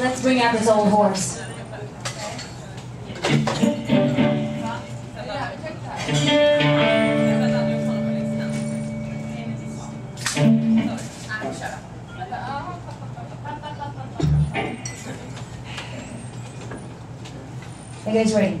Let's bring out this old horse. You guys ready?